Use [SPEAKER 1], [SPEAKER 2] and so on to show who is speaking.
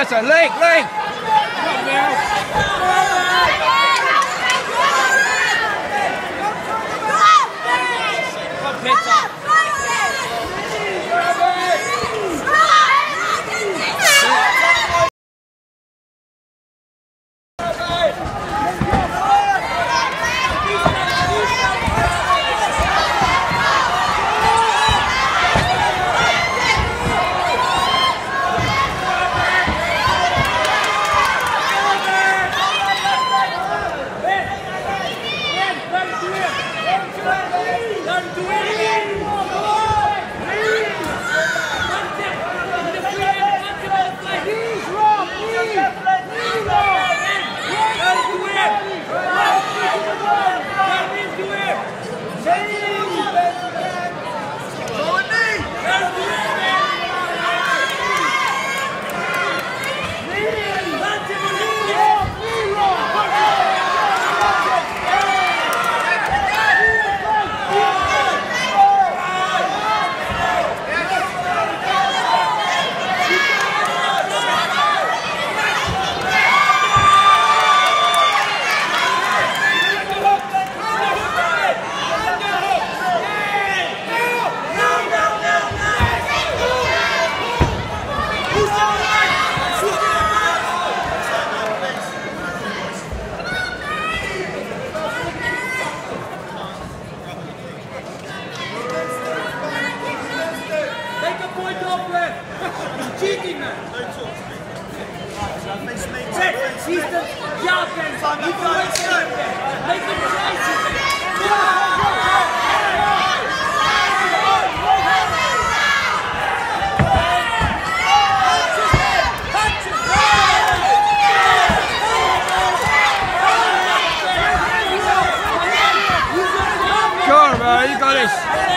[SPEAKER 1] Carter, leg, leg.
[SPEAKER 2] Take a The job, man.
[SPEAKER 1] On, bro, you got this.